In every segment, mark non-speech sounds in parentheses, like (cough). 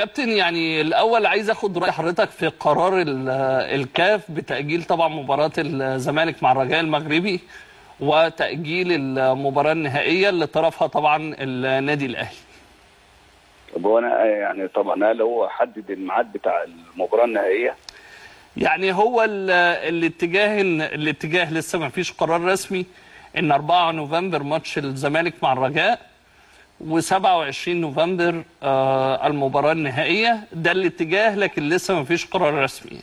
كابتن يعني الأول عايز أخد رأي حضرتك في قرار ال- الكاف بتأجيل طبعا مباراة الزمالك مع الرجاء المغربي وتأجيل المباراة النهائية اللي طرفها طبعا النادي الأهلي طب هو أنا يعني طبعا هل هو حدد الميعاد بتاع المباراة النهائية؟ يعني هو ال- الاتجاه الاتجاه لسه ما فيش قرار رسمي إن 4 نوفمبر ماتش الزمالك مع الرجاء و27 نوفمبر آه المباراة النهائية. ده الاتجاه لكن لسه ما فيش قرار رسمي.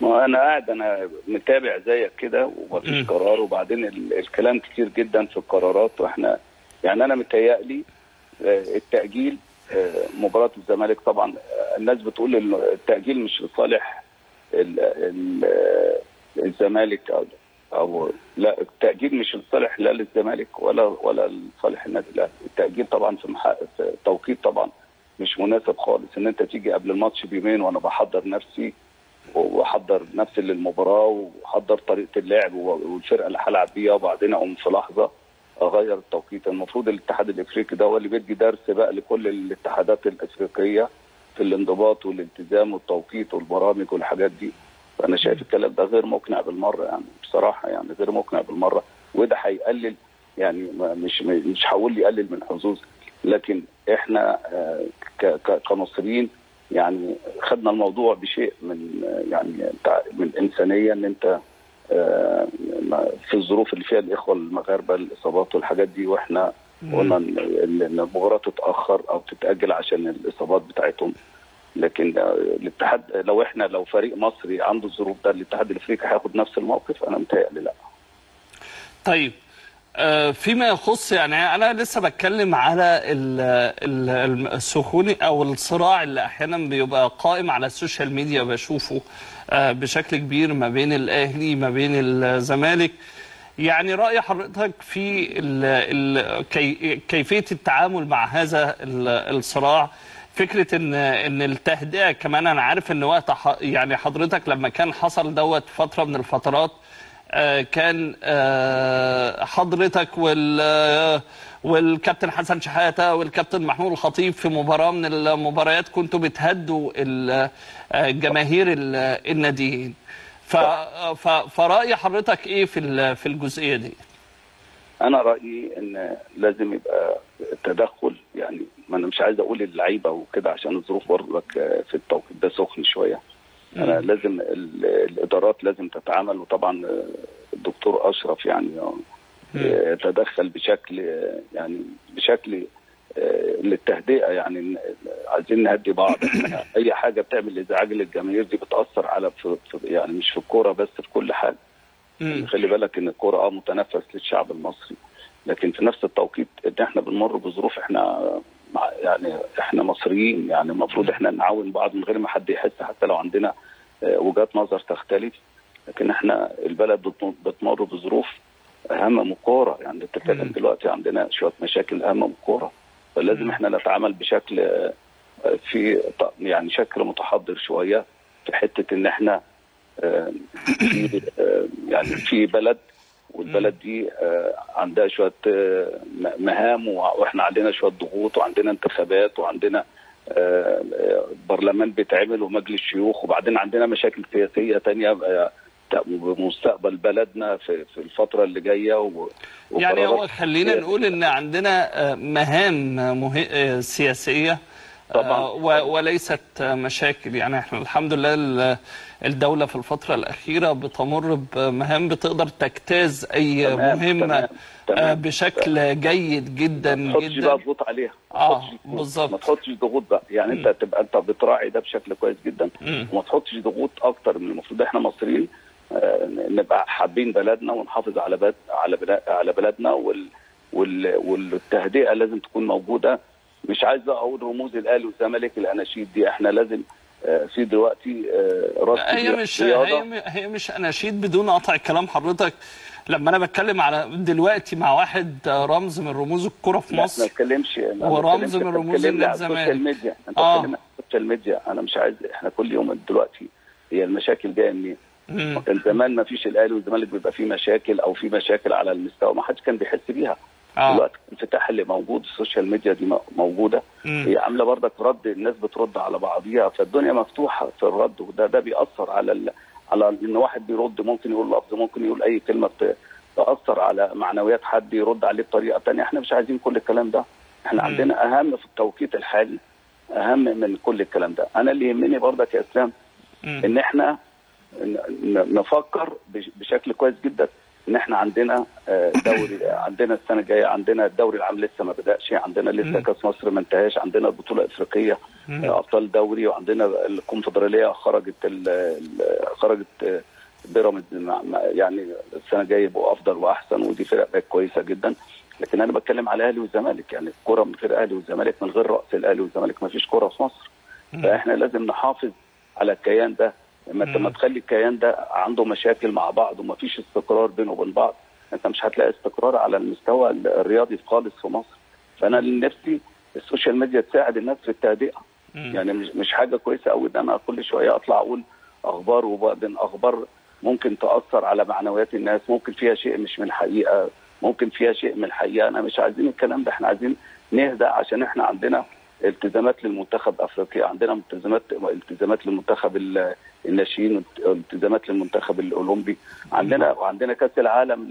ما أنا قاعد أنا متابع زيك كده ومفيش. قرار. وبعدين ال- الكلام كتير جدا في القرارات وإحنا يعني أنا متهيألي آه، التأجيل آه، مباراة الزمالك طبعا آه، الناس بتقول ان التأجيل مش لصالح ال- ال- الزمالك أو لا التأجيل مش لصالح لا للزمالك ولا ولا لصالح النادي الأهلي. التأجيل طبعا في, محا... في توقيت طبعا مش مناسب خالص. إن أنت تيجي قبل الماتش بيومين وأنا بحضر نفسي وأحضر نفسي للمباراة وأحضر طريقة اللعب والفرقة اللي هلعب بيها وبعدين أقوم في لحظة أغير التوقيت. المفروض الاتحاد الإفريقي ده هو اللي بيدي درس بقى لكل الاتحادات الإفريقية في الانضباط والالتزام والتوقيت والبرامج والحاجات دي. فانا شايف الكلام ده غير مقنع بالمرة يعني بصراحة يعني غير مقنع بالمرة. وده هيقلل يعني مش مش هقول يقلل من حظوظ لكن إحنا آه، كمصريين يعني خدنا الموضوع بشيء من آه، يعني من إنسانية إن أنت آه، في الظروف اللي فيها الإخوة المغاربة الإصابات والحاجات دي وإحنا قلنا ان المباراه تتأخر أو تتأجل عشان الإصابات بتاعتهم. لكن الاتحاد لو إحنا لو فريق مصري عنده الظروف ده الاتحاد الأفريقي هياخد نفس الموقف؟ أنا متهيألي لأ. طيب آه، فيما يخص يعني أنا لسه بتكلم على ال- ال- السخوني أو الصراع اللي أحيانا بيبقى قائم على ال social media بشوفه آه، بشكل كبير ما بين الأهلي ما بين الزمالك. يعني رأي حضرتك في كيفية التعامل مع هذا ال- الصراع؟ فكرة ان إن التهدئة كمان أنا عارف إن وقت يعني حضرتك لما كان حصل دوت فترة من الفترات آه، كان آه، حضرتك وال آه، والكابتن حسن شحاتة والكابتن محمود الخطيب في مباراة من المباريات كنتوا بتهدوا جماهير ال- الناديين فرأي حضرتك إيه في في الجزئية دي؟ أنا رأيي إن لازم يبقى تدخل يعني ما أنا مش عايز أقول اللعيبة وكده عشان الظروف برضك في التوقيت ده سخن شوية. أنا لازم ال- الإدارات لازم تتعامل وطبعا الدكتور أشرف يعني يتدخل بشكل يعني بشكل للتهدئة يعني عايزين نهدي بعض. (coughs) أي حاجة بتعمل إزعاج للجماهير دي بتأثر على في يعني مش في الكورة بس في كل حاجة. مم. خلي بالك إن الكورة آه متنفس للشعب المصري. لكن في نفس التوقيت إن إحنا بنمر بظروف إحنا يعني إحنا مصريين يعني المفروض إحنا نعاون بعض من غير ما حد يحس حتى لو عندنا آه، وجهات نظر تختلف. لكن إحنا البلد بتم- بتمر بظروف من الكورة. يعني بتتكلم. دلوقتي عندنا شوية مشاكل من الكورة. فلازم إحنا نتعامل بشكل آه، في يعني شكل متحضر شوية في حتة إن إحنا في آه، يعني في بلد والبلد دي آه، عندها شوية آه، مهام وإحنا عندنا شوية ضغوط وعندنا انتخابات وعندنا آه، برلمان بيتعمل ومجلس شيوخ وبعدين عندنا مشاكل سياسية تانية بمستقبل بلدنا في في الفترة اللي جاية و- يعني هو خلينا. نقول إن عندنا مهام مه... سياسية طبعاً. و- وليست آه، مشاكل يعني إحنا الحمد لله ال- الدولة في الفترة الأخيرة بتمر بمهام بتقدر تجتاز أي تمام، مهمة تمام، تمام. آه، بشكل جيد جدا ما تحطش جدا بقى ضغوط عليها آه، ضغوط. بالظبط. ما تحطش ضغوط بقى يعني أنت تبقى أنت بتراعي ده بشكل كويس جدا مم. وما تحطش ضغوط أكتر من المفروض إحنا مصريين آه، نبقى حابين بلدنا ونحافظ على بلد على بلد على بلدنا وال وال والتهدئة لازم تكون موجودة مش عايز أقول رموز الأهلي والزمالك الأناشيد دي إحنا لازم آه، في دلوقتي آه، راس هي مش. هي هي مش أناشيد بدون قطع كلام حضرتك لما أنا بتكلم على دلوقتي مع واحد رمز من رموز الكرة في لا ما مصر اتكلمش ورمز. من رموز على الزمالك. السوشيال ميديا أنت آه. السوشيال ميديا أنا مش عايز إحنا كل يوم دلوقتي هي المشاكل جاية منين؟ كان زمان ما فيش الأهلي والزمالك بيبقى فيه مشاكل أو في مشاكل على المستوى ما حدش كان بيحس بيها آه. دلوقتي الانفتاح اللي موجود ال social media دي موجودة مم. هي عاملة برضك رد الناس بترد على بعضيها فالدنيا مفتوحة في الرد وده ده بيأثر على ال... على إن واحد بيرد ممكن يقول لفظ ممكن يقول أي كلمة تأثر على معنويات حد يرد عليه بطريقة ثانية إحنا مش عايزين كل الكلام ده إحنا مم. عندنا أهم في التوقيت الحالي أهم من كل الكلام ده أنا اللي يهمني برضك يا إسلام مم. إن إحنا نفكر بش- بشكل كويس جدا ان إحنا عندنا آه، دوري عندنا السنة الجاية عندنا الدوري العام لسه ما بدأش عندنا لسه. كأس مصر ما انتهاش عندنا البطوله الافريقيه. آه، أبطال دوري وعندنا الكونفدرالية خرجت خرجت آه، بيراميدز يعني السنة الجاية يبقوا أفضل وأحسن ودي فرق بقت كويسة جدا لكن أنا بتكلم على الاهلي والزمالك يعني الكرة من غير الاهلي والزمالك من غير رأس الأهلي والزمالك ما فيش كرة في مصر. فإحنا لازم نحافظ على الكيان ده لما انت. ما تخلي الكيان ده عنده مشاكل مع بعض وما فيش استقرار بينه وبين بعض. انت مش هتلاقي استقرار على المستوى الرياضي خالص في مصر. فأنا نفسي ال social media تساعد الناس في التهدئة. يعني مش مش حاجة كويسة قوي ان أنا كل شوية أطلع أقول أخبار وبعدين أخبار ممكن تأثر على معنويات الناس. ممكن فيها شيء مش من الحقيقة. ممكن فيها شيء من الحقيقة. أنا مش عايزين الكلام ده. إحنا عايزين نهدى عشان إحنا عندنا التزامات للمنتخب افريقيا عندنا التزامات التزامات للمنتخب ال- الناشئين التزامات للمنتخب الأولمبي عندنا وعندنا كأس العالم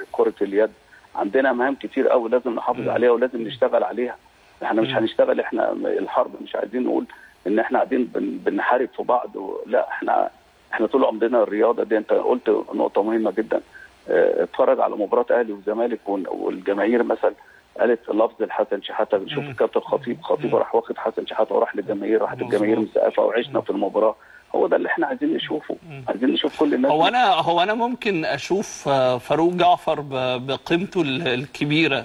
لكرة اليد عندنا مهام كتير قوي لازم نحافظ. عليها ولازم نشتغل عليها إحنا مش. هنشتغل إحنا الحرب مش عايزين نقول إن إحنا قاعدين بن- بنحارب في بعض. لا إحنا إحنا طول عمرنا الرياضة دي انت قلت نقطة مهمة جدا آه، اتفرج على مباراة أهلي وزمالك وال- والجماهير مثلا قالت لفظ الحسن شحاتة بنشوف. الكابتن خطيب خطيب. راح واخد حسن شحاتة وراح للجماهير راحت. الجماهير مسقفه وعشنا في المباراة هو ده اللي إحنا عايزين نشوفه. عايزين نشوف كل الناس هو أنا هو أنا ممكن أشوف آه، فاروق جعفر بقيمته ال- الكبيرة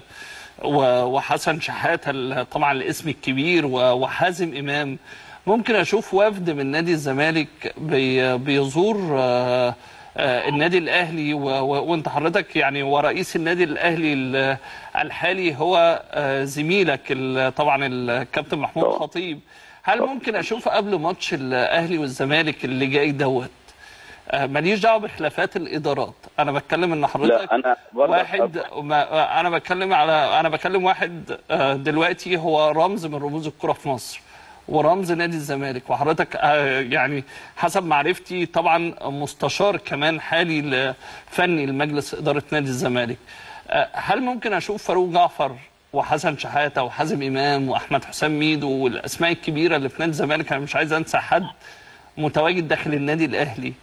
وحسن شحاتة طبعا الاسم الكبير وحازم إمام ممكن أشوف وفد من نادي الزمالك بي- بيزور آه، النادي الأهلي وانت حضرتك يعني ورئيس النادي الأهلي ال- الحالي هو آه، زميلك طبعا الكابتن محمود. خطيب. هل ممكن أشوف قبل ماتش الأهلي والزمالك اللي جاي دوت آه، ماليش دعوة بخلافات الإدارات. أنا بتكلم إن حضرتك لا أنا واحد ما أنا بتكلم على أنا بكلم واحد آه، دلوقتي هو رمز من رموز الكرة في مصر. ورمز نادي الزمالك. وحضرتك آه، يعني حسب معرفتي طبعا مستشار كمان حالي فني لمجلس إدارة نادي الزمالك. آه، هل ممكن أشوف فاروق جعفر وحسن شحاتة وحازم إمام وأحمد حسام ميدو والأسماء الكبيرة اللي في نادي الزمالك؟ أنا مش عايز أنسى حد متواجد داخل النادي الأهلي.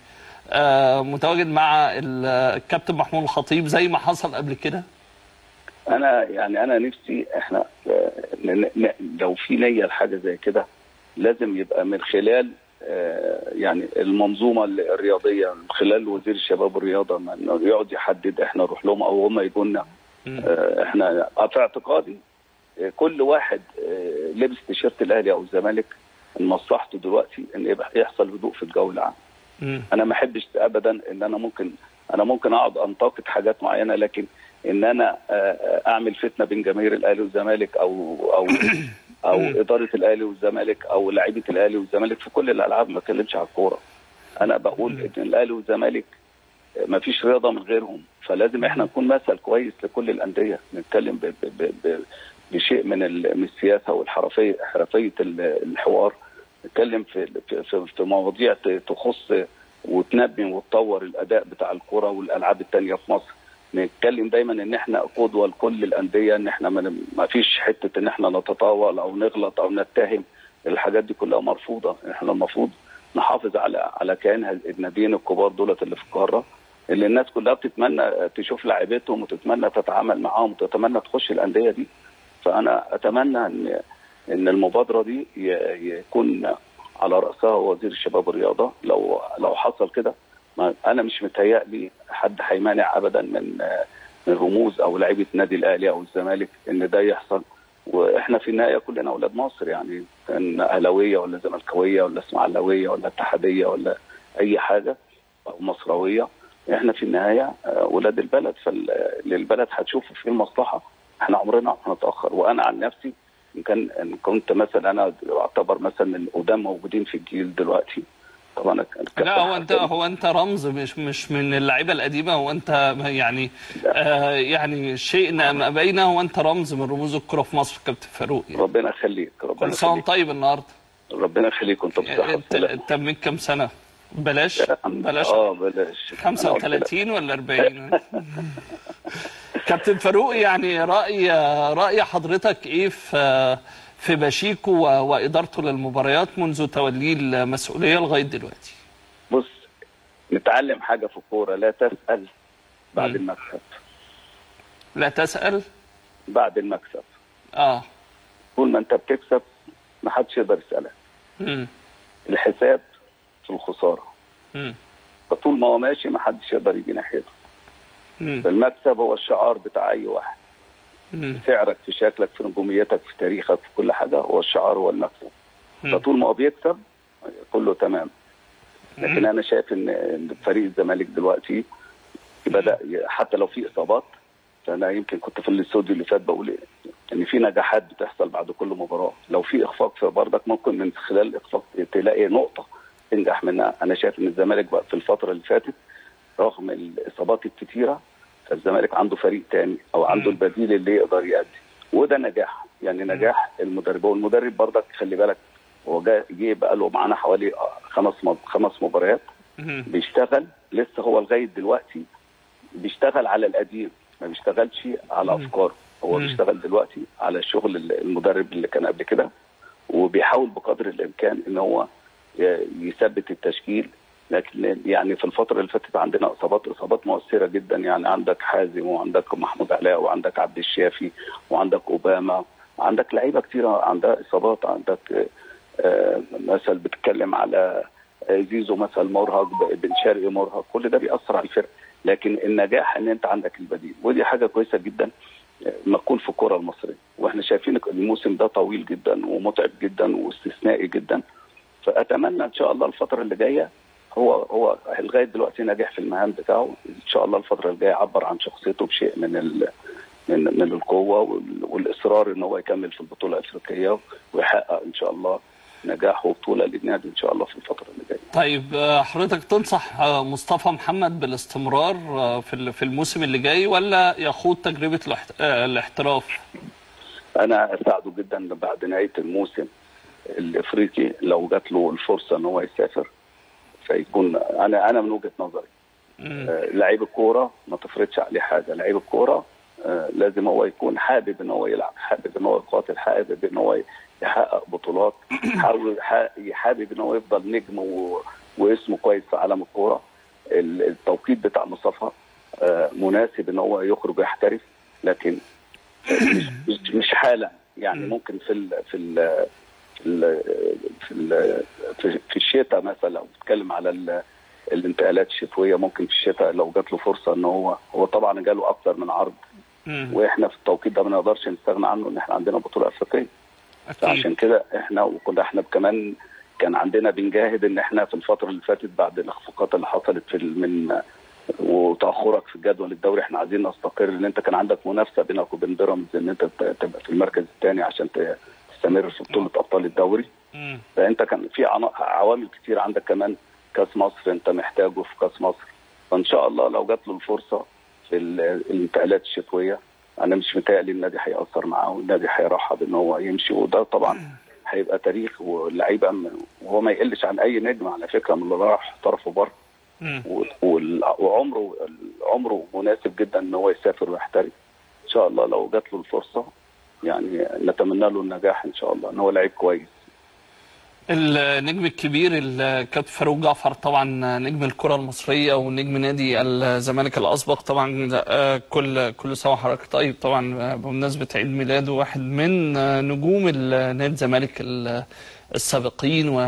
آه، متواجد مع ال- الكابتن محمود الخطيب زي ما حصل قبل كده؟ أنا يعني أنا نفسي إحنا لو في نيه لحاجة زي كده لازم يبقى من خلال آه، يعني المنظومة الرياضية من خلال وزير الشباب والرياضة ما إنه يقعد يحدد إحنا نروح لهم أو هم يجوا لنا. آه، إحنا في اعتقادي آه، كل واحد لبس تيشيرت الأهلي أو الزمالك مصلحته دلوقتي إن يبقى يحصل هدوء في الجو العام. أنا ما أحبش ابدا إن أنا ممكن أنا ممكن أقعد أنتقد حاجات معينة لكن إن أنا أعمل فتنة بين جماهير الأهلي والزمالك أو أو (coughs) أو إدارة الأهلي والزمالك أو لعيبة الأهلي والزمالك في كل الألعاب ما بتكلمش على الكورة. أنا بقول إن الأهلي والزمالك ما فيش رياضة من غيرهم فلازم إحنا نكون مثل كويس لكل الأندية. نتكلم ب ب ب ب بشيء من ال- من السياسة والحرفية حرفية ال- الحوار. نتكلم في في في- مواضيع تخص وتنمي وتطور الأداء بتاع الكره والألعاب التانية في مصر. نتكلم دايما إن إحنا قدوة لكل الأندية إن إحنا ما- فيش حتة إن إحنا نتطاول أو نغلط أو نتهم. الحاجات دي كلها مرفوضة. إحنا المفروض نحافظ على على كيان الناديين الكبار دولت اللي في القارة اللي الناس كلها بتتمنى تشوف لاعيبتهم وتتمنى تتعامل معاهم وتتمنى تخش الأندية دي. فأنا أتمنى إن إن المبادرة دي يكون على رأسها وزير الشباب والرياضة. لو لو حصل كده ما أنا مش متهيألي حد هيمانع ابدا من من رموز أو لعيبة النادي الأهلي أو الزمالك إن ده يحصل. وإحنا في النهاية كلنا أولاد مصر يعني كان أهلاوية ولا زملكاوية ولا إسماعيلاوية ولا اتحادية ولا أي حاجة أو مصراوية. إحنا في النهاية آه، ولاد البلد. فالبلد هتشوف في المصلحة. إحنا عمرنا ما هنتأخر. وأنا عن نفسي إن كان إن كنت مثلا أنا أعتبر مثلا من قدام موجودين في الجيل دلوقتي. طبعا لا هو انت. هو أنت رمز مش مش من اللعيبة القديمة هو أنت يعني آه يعني شيء ما بين هو أنت رمز من رموز الكرة في مصر كابتن فاروق يعني. ربنا يخليك ربنا كل سنه طيب النهارده ربنا يخليك وانت بصحه انت وسلامه أنت من كام سنة؟ بلاش بلاش آه بلاش أنا قلت لك. 35 ولا 40 (laughs) كابتن فاروق يعني رأي رأي حضرتك إيه في في باشيكو و- وإدارته للمباريات منذ توليه المسؤولية لغاية دلوقتي بص نتعلم حاجة في الكورة لا تسأل بعد مم. المكسب لا تسأل بعد المكسب آه طول ما انت بتكسب ما حدش يقدر يسألك مم. الحساب في الخسارة مم. فطول ما هو ماشي ما حدش يقدر يجي ناحيته. المكسب هو الشعار بتاع أي واحد. سعرك في شكلك في نجوميتك في تاريخك في كل حاجة هو الشعار هو المكسب مم. فطول ما هو بيكسب كله تمام. لكن أنا شايف إن فريق الزمالك دلوقتي بدأ حتى لو في إصابات فأنا يمكن كنت في الاستوديو اللي فات بقول إيه؟ ان في نجاحات بتحصل بعد كل مباراة. لو في إخفاق في برضك ممكن من خلال الاخفاق تلاقي نقطة تنجح منها. أنا شايف إن الزمالك بقى في الفترة اللي فاتت رغم الإصابات الكتيرة فالزمالك عنده فريق تاني أو عنده. البديل اللي يقدر يأدي. وده نجاح. يعني نجاح المدرب. والمدرب برضك خلي بالك هو جه بقى له معانا حوالي خمس خمس مباريات. بيشتغل. لسه هو لغاية دلوقتي بيشتغل على القديم ما بيشتغلش على. أفكاره. هو. بيشتغل دلوقتي على شغل ال- المدرب اللي كان قبل كده. وبيحاول بقدر الإمكان إن هو يثبت التشكيل. لكن يعني في الفترة اللي فاتت عندنا إصابات إصابات مؤثرة جدا. يعني عندك حازم وعندك محمود علاء وعندك عبد الشافي وعندك أوباما. عندك لعيبة كتيرة عندها إصابات. عندك آه، مثلا بتتكلم على آه، زيزو مثلا مرهق بن شرقي مرهق. كل ده بيأثر على الفرق لكن النجاح إن أنت عندك البديل. ودي حاجة كويسة جدا آه، ما تكون في الكرة المصرية. وإحنا شايفين الموسم ده طويل جدا ومتعب جدا واستثنائي جدا. فأتمنى إن شاء الله الفترة اللي جاية هو هو لغاية دلوقتي ناجح في المهام بتاعه إن شاء الله الفترة الجاية يعبر عن شخصيته بشيء من ال من من القوة وال- والإصرار إن هو يكمل في البطولة الأفريقية ويحقق إن شاء الله نجاح وبطولة للنادي إن شاء الله في الفترة اللي جاية. طيب آه، حضرتك تنصح آه، مصطفى محمد بالاستمرار آه، في في الموسم اللي جاي ولا يخوض تجربة الاحت- الاحتراف؟ أنا أساعده جدا بعد نهاية الموسم الأفريقي لو جات له الفرصة إن هو يسافر فيكون أنا أنا من وجهة نظري. آه، لعيب الكورة ما تفرضش عليه حاجة. لعيب الكورة آه، لازم هو يكون حابب إن هو يلعب حابب إن هو يقاتل حابب إن هو يحقق بطولات حابب إن هو يفضل نجم و... واسمه كويس في عالم الكورة. ال- التوقيت بتاع مصطفى آه، مناسب إن هو يخرج يحترف لكن مش مش, مش حالا. يعني ممكن في ال في ال في في, ال في, في الشتاء مثلا لو بتتكلم على ال الانتقالات الشتوية ممكن في الشتاء لو جات له فرصة إن هو هو طبعا جاله أكتر من عرض. وإحنا في التوقيت ده ما نقدرش نستغنى عنه إن إحنا عندنا بطولة أفريقية. عشان كده إحنا وكنا إحنا كمان كان عندنا بنجاهد إن إحنا في الفترة اللي فاتت بعد الإخفاقات اللي حصلت في من وتأخرك في الجدول الدوري إحنا عايزين نستقر إن أنت كان عندك منافسة بينك وبين بيراميدز إن أنت تبقى في المركز الثاني عشان تستمر في بطولة أبطال الدوري. فأنت كان في عوامل كتير عندك كمان. كأس مصر أنت محتاجه في كأس مصر. فإن شاء الله لو جات له الفرصة في ال- الانتقالات الشتوية أنا مش متهيألي النادي هيأثر معاه والنادي هيرحب إن هو يمشي. وده طبعا هيبقى تاريخ واللعيبة وهو ما يقلش عن أي نجم على فكرة من اللي راح طرفه بره. وعمره عمره مناسب جدا إن هو يسافر ويحترف. إن شاء الله لو جات له الفرصة يعني نتمنى له النجاح إن شاء الله إن هو لعيب كويس. النجم الكبير الكابتن فاروق جعفر طبعا نجم الكرة المصرية ونجم نادي الزمالك الأسبق طبعا آه، كل كل سنة وحضرتك طيب طبعا آه، بمناسبة عيد ميلاده واحد من آه، نجوم نادي الزمالك ال- السابقين و